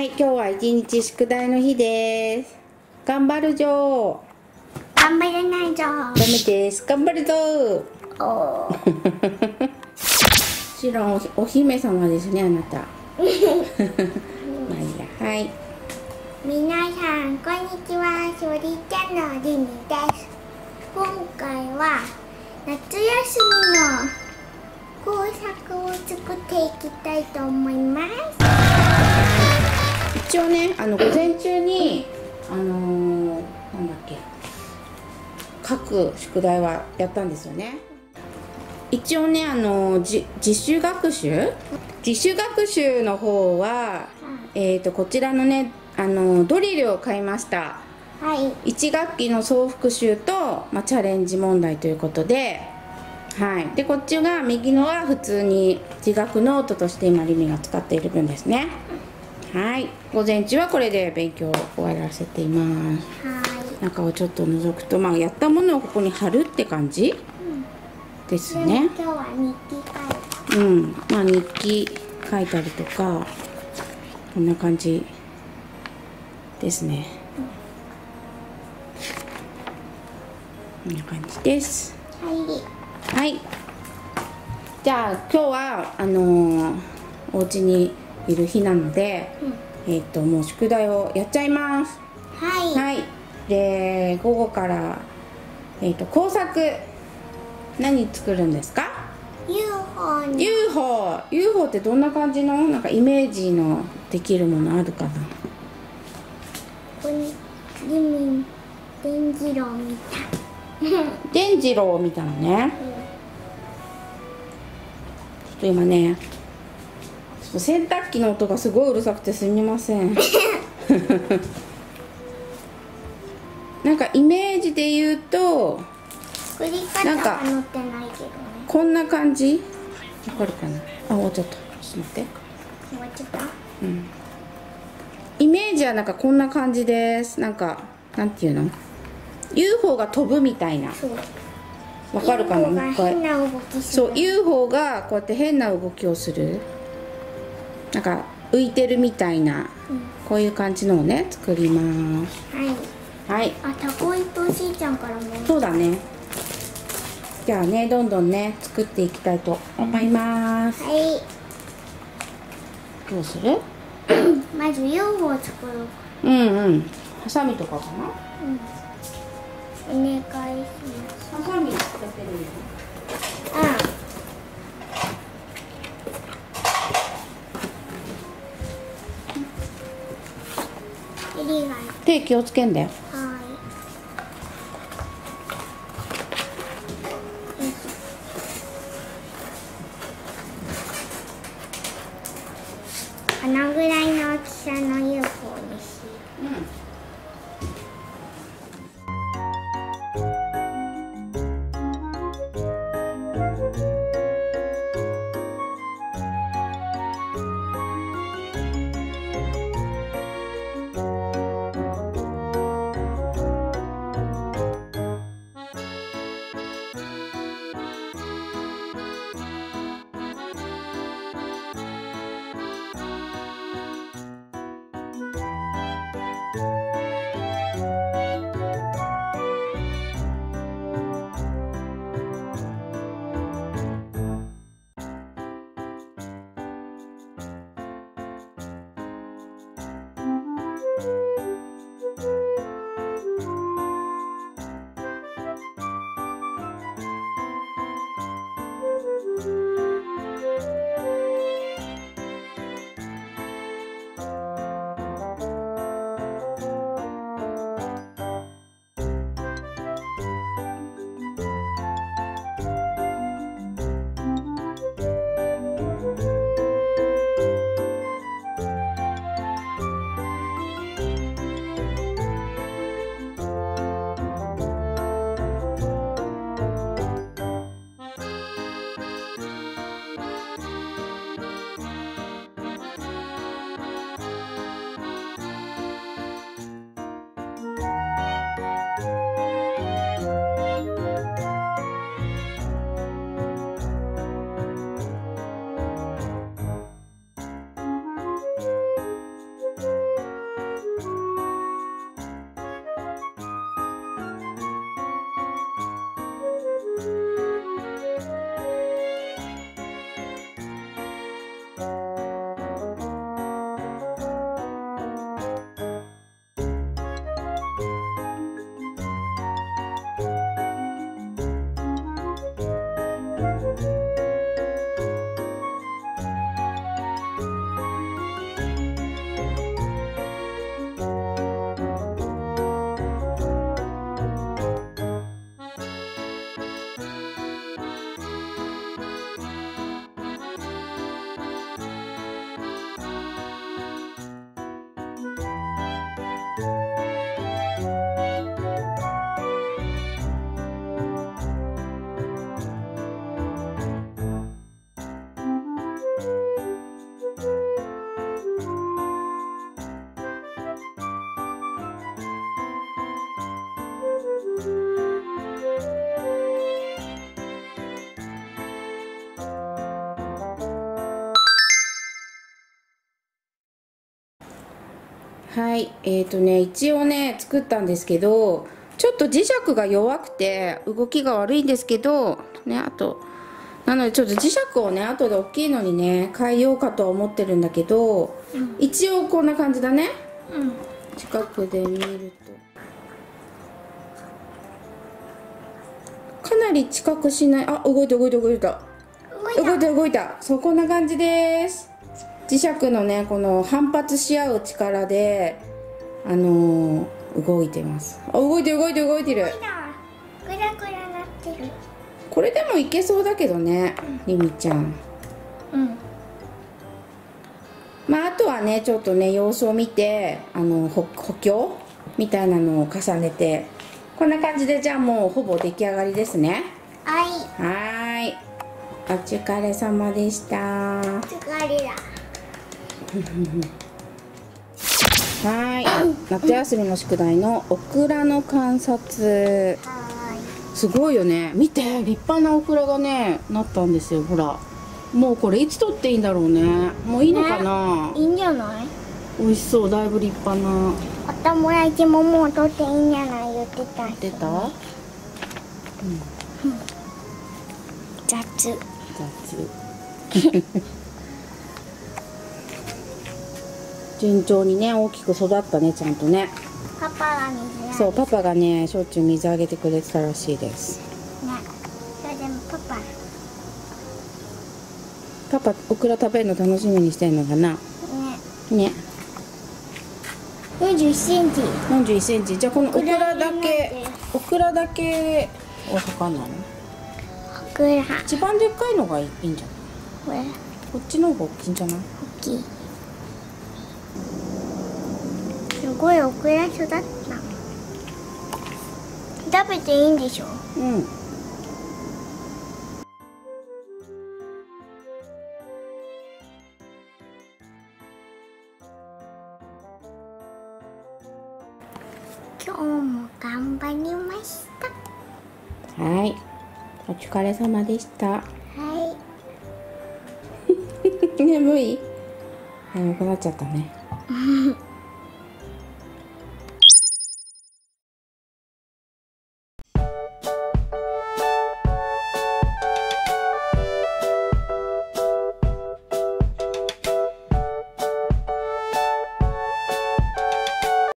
はい、今日は一日宿題の日です。頑張るぞ。頑張れないぞダメです。頑張るぞ。おーもちろんおお姫様ですね、あなた。まあいいや、はい。皆さんこんにちはしおりちゃんのりみです今回は夏休みの工作を作っていきたいと思います一応ね、あの午前中に、あのー、なんだっけ。書く宿題はやったんですよね。一応ね、あのじ自主学習？自主学習の方は、えっ、と、こちらのね、あのドリルを買いました。はい1学期の総復習と、まあ、チャレンジ問題ということで,、はい、でこっちが右のは普通に自学ノートとして今リミが使っている分ですねはい。午前中はこれで勉強を終わらせています。はい。中をちょっと覗くと、まあ、やったものをここに貼るって感じ？ですでね今日は日記書いうん。まあ日記書いたりとかこんな感じですね。こんな感じです。たはい。はい。じゃあ今日はあのーお家にいる日なので、えっ、ともう宿題をやっちゃいます。はい、はい。で午後からえっ、と工作何作るんですか？UFO に。UFO UFO ってどんな感じの？なんかイメージのできるものあるかな？ここにリミン伝次郎みた。い伝次郎みたいなねちょっと今ね洗濯機の音がすごいうるさくてすみません。なんかイメージで言うとなんかこんな感じ？わかるかな？あ終わっちゃった。ちょっと待って。終わっちゃった？イメージはなんかこんな感じです。なんかなんていうの？UFO が飛ぶみたいな。わかるかな？もう一回。そう UFO がこうやって変な動きをするなんか浮いてるみたいな、こういう感じのをね作ります。はい。はい。あたこいとしーちゃんからも。そうだね。じゃあねどんどんね作っていきたいと思います。はい。どうする？まず UFO を作ろううんうん。ハサミとかかな？お願いします。ハサミ使ってるよ。うん手気をつけんだよ。はいよはいえーとね一応ね作ったんですけどちょっと磁石が弱くて動きが悪いんですけどねあとなのでちょっと磁石をね後で大きいのにね変えようかとは思ってるんだけど、一応こんな感じだね。うん。近くで見ると。かなり近くしない。あ動いた動いた動いた。動いた。動いた動いた。そうこんな感じです磁石のねこの反発し合う力であのー動いてます。あ動いてる動いてる動いてる。グラグラなってる。これでもいけそうだけどねりみちゃん。うん。まああとはねちょっとね様子を見てあの補補強みたいなのを重ねてこんな感じでじゃあもうほぼ出来上がりですね。はい。はーい。お疲れ様でしたーい。夏休みの宿題のオクラの観察。はすごいよね。見て。立派なオクラがねなったんですよほら。もうこれいつ取っていいんだろうね。もういいのかな、ーいいいんじゃない？美味しそう。だいぶ立派な。お友達ももう取っていいんじゃない？言ってた出た？雑。雑 順調にね大きく育ったねちゃんとね。パパが水やそうパパがねしょっちゅう水あげてくれてたらしいです。ね。それでもパパ。ねパパオクラ食べるの楽しみにしてんのかな？ね。41センチ。4 1センチ。じゃあこのオクラだけオクラだけを測んないの？オクラ。一番でっかいのがいいんじゃない？これ。こっちの方が大きいんじゃない？大きいすごいオクラ育った。食べていいんでしょ？うん。今日も頑張りました。はい。お疲れ様でした。はい。眠い？眠くなっちゃったね